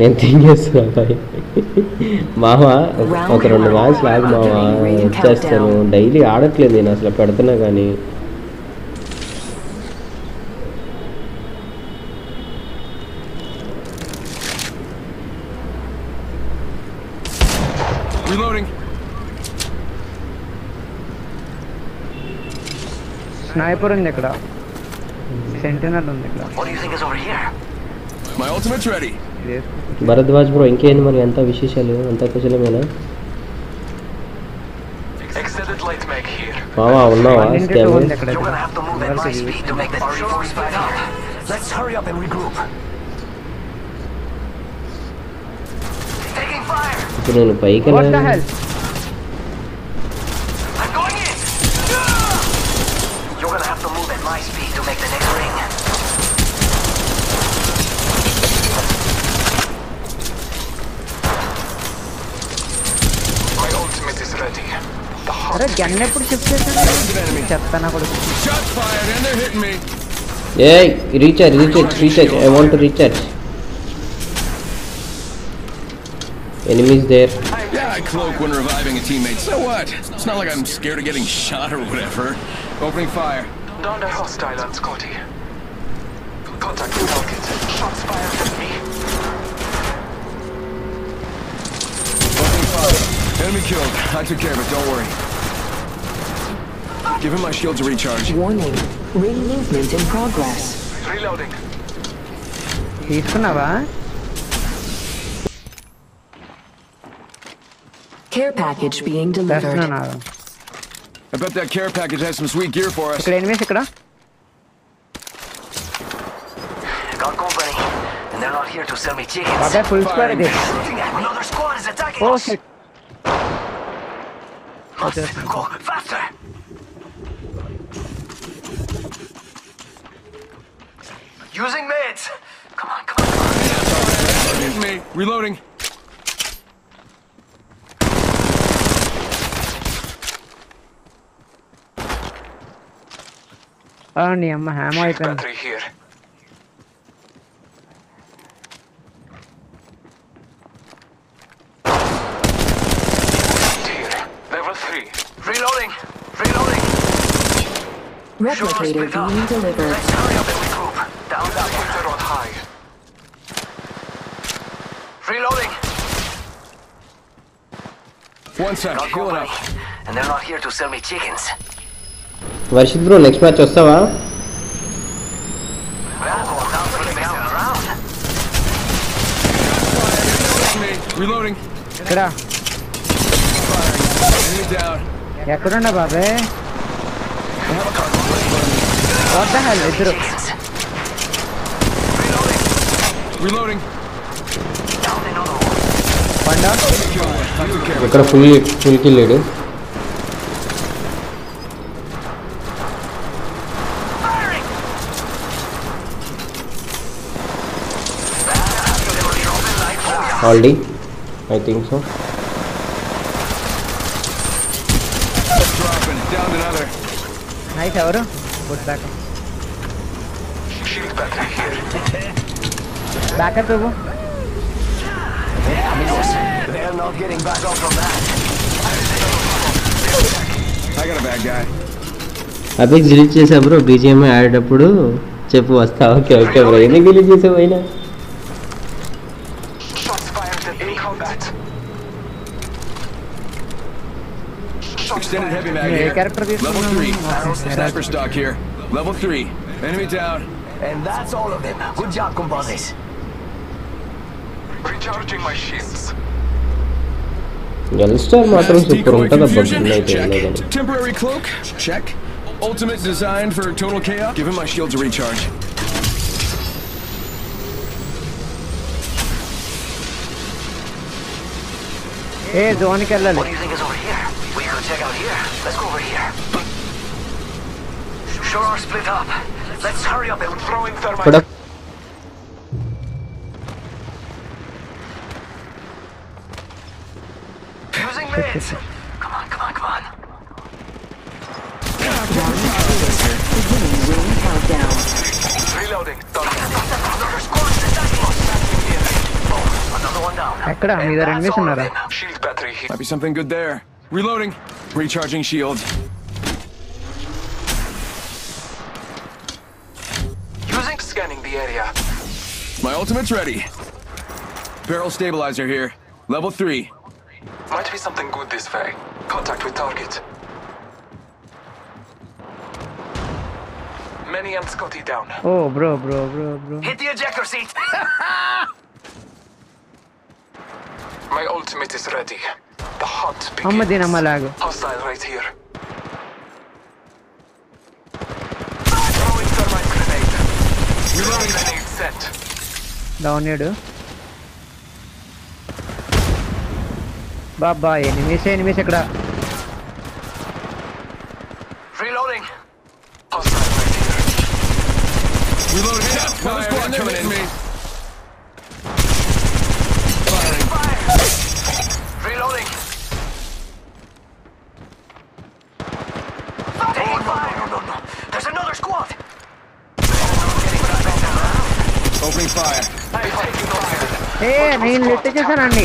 నేను థింక్ చేస్తున్నా అబ్బాయి మామ ఒక రెండు మ్యాచ్ లాగు మామ వచ్చేస్తాను డైలీ ఆడట్లేదు నేను అసలు పెడుతున్నా కానీ Reloading. స్నైపర్ ఉంది ఇక్కడ సెంటినల్ ఉంది ఇక్కడ What do you think is over here? My ultimate's ready. Bharadwaj bro ఇంకేంది మరి? ఎంత విశేషాలు అంత కుశలమేనా? బావా ఉన్నావా? ఇప్పుడు నేను పైకి వెళ్ళాను గన్ ఎప్పుడు షిఫ్ట్ చేశాను చెప్తానా కూడా Shots fired, and they're hitting me. A recharge recharge recharge I want to recharge enemies there Yeah, I cloak when reviving a teammate. So what? It's not like I'm scared of getting shot or whatever. Opening fire. Down the hostile on Scotty. Contact the target. Shots fired at me. Opening fire. Enemy killed. I took care of it. Don't worry. Give him my shield to recharge. Warning. Ring movement in progress. Reloading. తీసుకున్నావా Care package being delivered. చేస్తున్నా I bet that care package has some sweet gear for us. ఇక్కడ enemies ఇక్కడ Got company. And they're not here to sell me chickens. బాబాయ్ full square ఇది Shooting at me. Another squad is attacking oh us. shit. Must go faster. Using meds! Come on, come on, come on. Me. Reloading. Oh, nee, I'm a hammer. I can. Battery here. Reloading! Reloading! Replicator being delivered. Let's hurry up. One sec. Got Healing company. up. And they're not here to sell me chickens. Varshith bro next match వస్తావా Well, now we're messing around. Hitting me. Reloading. ఇక్కడ Enemy down. ఎక్కడున్నా బాబాయ్ what the hell ఇద్దరు Chickens. Reloading. ఇక్కడ full full కిల్లేడు Firing. Already I think so Dropping. Down another. Night ఎవరు good back Shield battery here. Backup ఇవ్వు They're not getting back up from that. I got a bad guy. Abhik delete చేసా bro BGM ఆడేటప్పుడు చెప్పు వస్తా okay okay bro ఎందుకు delete చేసావు అయినా Shots fired at in combat. Shots Extended heavy mag A here. Character Level three. తీసుకున్నాను Sniper stock here. Level three. Enemy down. And that's all of them. Good job, compadres. Recharging my shields. Gunstar temporary cloak. Check. Ultimate designed for total chaos. Give him my shield to recharge. Hey zone kellale what do you think is over here? We have to check out here. Let's go over here. Sure are split up. Let's hurry up and throw in thermite. ఇప్పుడు Using meds. Come on, come on, come on. Beginning ring countdown. Reloading. Another squad is attacking us. Oh, another one down. ఎక్కడ మీ And దగ్గర that's enemies all of ఉన్నారా them. Shield battery here. Might be something good there. Reloading. Recharging shield. Using scanning the area. My ultimate's ready. Barrel stabilizer here. Level 3. Might be something good this way. Contact with target. Many and Scotty down. Oh, bro, bro, bro, bro. Hit the ejector seat! My ultimate is ready. The hunt begins. Hostile right here. Throwing thermite grenade. Throwing grenade set. Down here, dude. బాబా enemies enemies ఇక్కడ Reloading. Hostile right here. Reloading. Another squad coming in. Me. Firing. Fire. Reloading. Taking fire. No, no, no, no. There's another squad. Opening fire. I'm taking fire. ఏ నేను లిట్ చేశానండి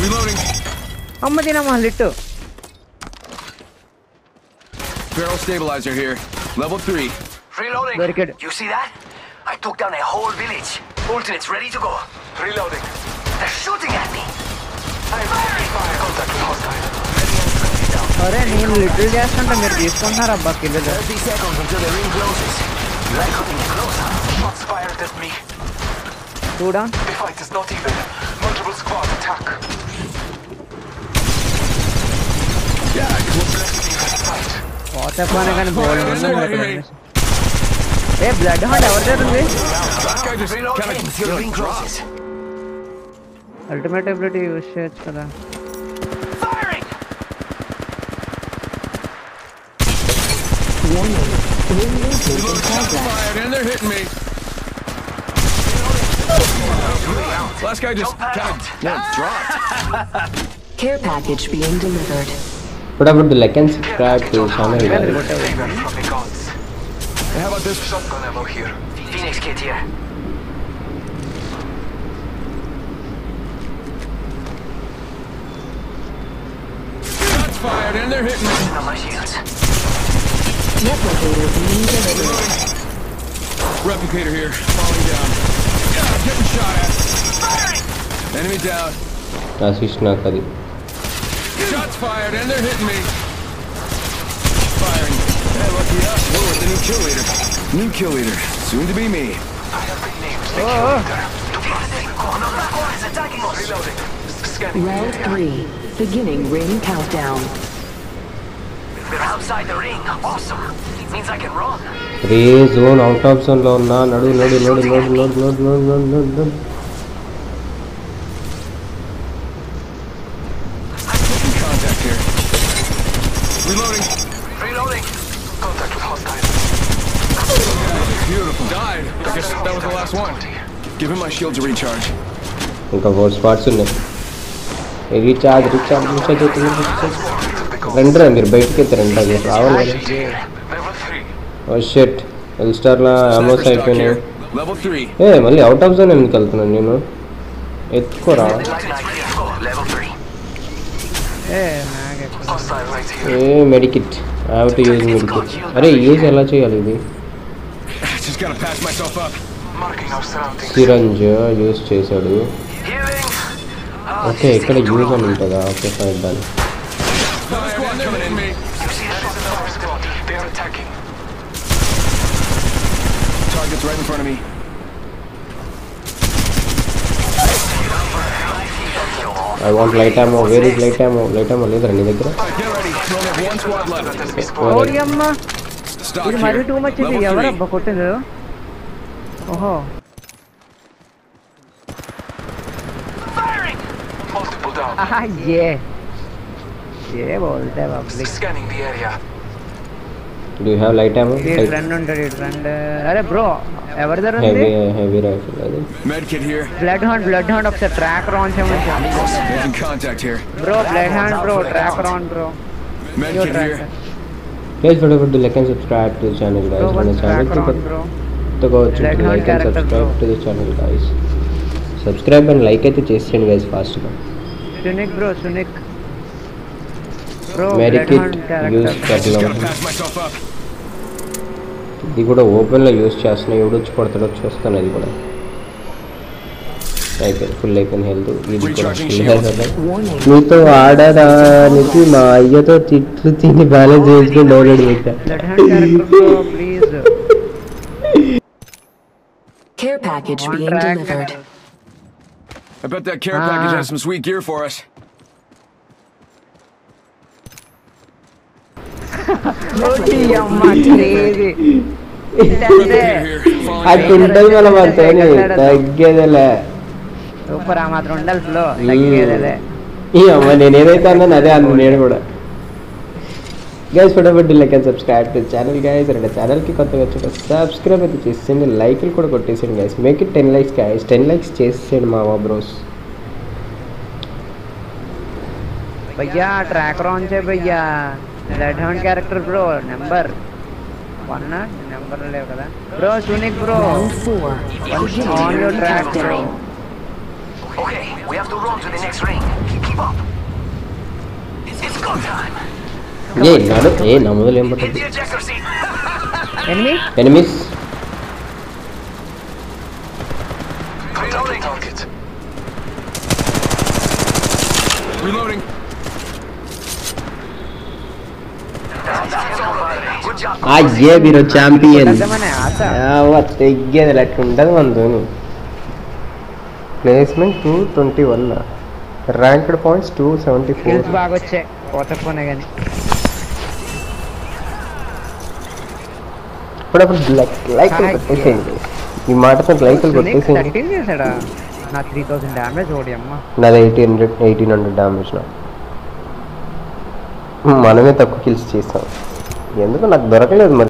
Reloading. Amma dina mah litto. Barrel stabilizer here. Level 3. Reloading. Very good. You see that? I took down a whole village. Ultimates ready to go. Reloading. They're shooting at me. I'm firing. Fire. Contact with hostile. అరే నేను little చేస్తుంటే మీరు తీసుకుంటున్నారా అబ్బా kill చూడా Multiple squad attack. WhatsApp అనే కానీ బోల్ ఏ blood heart ఎవరి దగ్గర ఉంది అల్టిమేట్ ఎబిలిటీ యూజ్ చేయొచ్చు కదా One minute. One minute. They're hitting me. Last guy just kind of yeah, dropped. Care package being delivered. Whatever the like and subscribe to channel guys. How about this shotgun ammo here? Phoenix kit here. Shots fired and they're hitting me. On my shields. Replicator being delivered. Replicator here, falling down. Getting shot at. Firing! Enemies out. Ashish Nakari. Shots fired, and they're hitting me. Firing. Hey, lucky us, we're with the new kill leader. New kill leader, soon to be me. I have been named the uh. kill leader. Round three, beginning ring countdown. We're outside the ring. Awesome. Means I can run. రే zone out of zone లో ఉన్నా నడు నడు నడు నడు నడు నడు నడు నడు నడు నడు Taking contact here. Reloading. Reloading. Contact with hostile. Beautiful. Died. I guess that was the last one. Give him my shield to recharge. ఇంకా ఫోర్ స్పాట్స్ ఉన్నాయి ఏ రీఛార్జ్ రీఛార్జ్ రీఛార్జ్ అవుతుంది రీఛార్జ్ రండిరా మీరు బయటికి అయితే రండి. మీరు రావాలి షెట్ ఎల్ స్టార్లా అమోస్ అయిపోయినాయి. ఏ మళ్ళీ అవుట్ ఆఫ్ జోన్ ఎందుకు వెళ్తున్నాను నేను? ఎత్తుకోరా? A medkit I to use medkit అరే యూజ్ ఎలా చేయాలి ఇది? సిరంజ్ యూజ్ చేశాడు. ఓకే ఇక్కడ యూజ్ అని ఉంటుందా? ఓకే ఫైన్ దాన్ని Another squad coming in. Me. You see that is another squad. They are attacking. Target's right in front of me. I want light ఆమో where is light ఆమో light ఆమో లేదురా నీ దగ్గర Get ready. We only have one squad left. ఓడి అమ్మ Stock ఇది మరీ here. Too much ఇది Level three. ఎవరబ్బా కొట్టింది ఓహో Firing! Multiple ये बोलते हैं public scanning the area Do you have light ammo? It run under it run. अरे bro, ever the run? Heavy, heavy rifle. I think. Medkit here. Bloodhound, bloodhound of the track round से मुझे. Making contact here. Bro, bloodhound bro, track round bro. Medkit here. Guys, whatever do like and subscribe to the channel guys. Bro, what's track round bro? तो go to like and subscribe to the channel guys. Subscribe and like it to chase guys fast. Sunik bro, Sunik. Catalog. Gotta patch myself up. ఇది కూడా ఓపెన్లో use చేస్తున్నా ఎవడు వచ్చి పడతాడో చూస్తాను అది కూడా అయిపోయింది ఫుల్ అయిపోయింది హెల్త్ ఇది కూడా Recharging full shields. Health Warning. మీతో ఆడడానికి మా అయ్యతో తిట్లు తిని బ్యాలెన్స్ చేసుకుని డౌన్లోడ్ పెట్టా Bloodhound character bro please Care package On being track. delivered. I bet that care package has some sweet gear for us. Down. ఉంటుంది మనం అంతేని తగ్గేదేలే. సూపర్ ఆ మాత్రం ఉండాలి ఫ్లో తగ్గేదేలే. ఈ అమ్మ నేను ఏదైతే అన్నాను అదే అన్న నేను కూడా. గైస్ ఫటాఫట్ like and subscribe to channel guys రెండు ఛానల్కి కొత్తగా వచ్చి సబ్స్క్రైబ్ అయితే చేసేయండి. లైక్లు కూడా కొట్టేసేయండి guys make it ten likes guys ten likes చేసేయండి మా బ్రోస్ ట్రాక్ రాన్ చే భయ్యా. Red hound character bro number one not number లేవు కదా. Bro Sunik bro on you track ఏ నడు ఏ నమదలు ఏం పట్టదు? ఎనిమీ ఎనిమీస్ అయ్యే మీరు ఛాంపియన్ తెగ్గేది అట్లా ఉంటుంది మనతో placement two twenty one ranked points two seventy four బాగా వచ్చాయి కానీ ఇప్పుడప్పుడు లైక్. కొట్టేసేయండి ఈ మాటతో లైక్లు కొట్టేసేయండి నా త్రీ థౌసండ్ డ్యామేజ్ ఓడి అమ్మ నాది eighteen hundred eighteen hundred damage నా మనమే తక్కువ కిల్స్ చేస్తాం ఎందుకు? నాకు దొరకలేదు మరి.